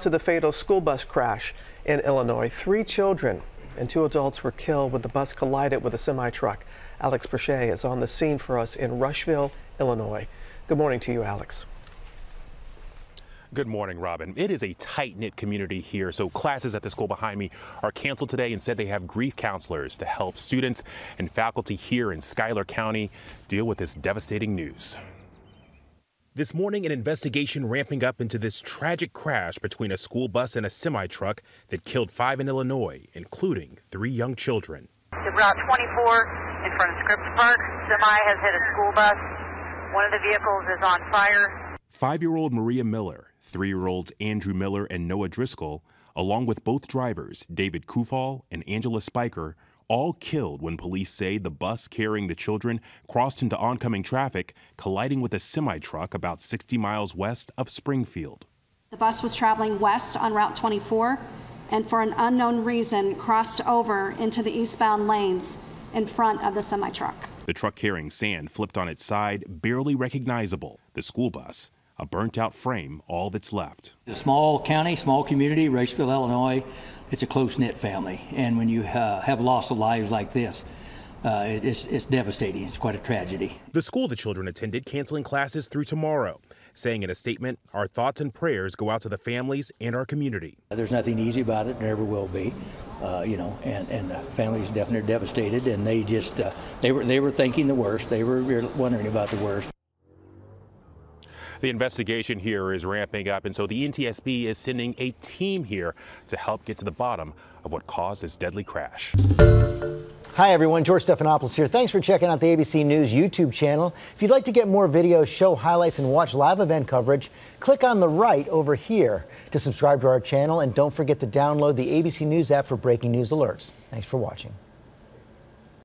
To the fatal school bus crash in Illinois, three children and two adults were killed when the bus collided with a semi truck. Alex Brochet is on the scene for us in Rushville, Illinois. Good morning to you, Alex. Good morning, Robin. It is a tight knit community here, so classes at the school behind me are canceled today. Instead, they have grief counselors to help students and faculty here in Schuyler County deal with this devastating news. This morning, an investigation ramping up into this tragic crash between a school bus and a semi truck that killed five in Illinois, including three young children. The Route 24 in front of Scripps Park, semi has hit a school bus. One of the vehicles is on fire. Five year old Maria Miller, three year olds Andrew Miller and Noah Driscoll, along with both drivers, David Kufal and Angela Spiker, all killed when police say the bus carrying the children crossed into oncoming traffic, colliding with a semi truck about 60 miles west of Springfield. The bus was traveling west on Route 24 and, for an unknown reason, crossed over into the eastbound lanes in front of the semi truck. The truck carrying sand flipped on its side, barely recognizable. The school bus a burnt out frame, all that's left. A small county, small community, Rushville, Illinois, it's a close knit family. And when you uh, have loss of lives like this, uh, it's, it's devastating. It's quite a tragedy. The school the children attended canceling classes through tomorrow, saying in a statement, Our thoughts and prayers go out to the families and our community. There's nothing easy about it, never will be. Uh, you know, and, and the families definitely devastated, and they just uh, they were they were thinking the worst. They were wondering about the worst. The investigation here is ramping up, and so the NTSB is sending a team here to help get to the bottom of what caused this deadly crash. Hi, everyone. George Stephanopoulos here. Thanks for checking out the ABC News YouTube channel. If you'd like to get more videos, show highlights, and watch live event coverage, click on the right over here to subscribe to our channel. And don't forget to download the ABC News app for breaking news alerts. Thanks for watching.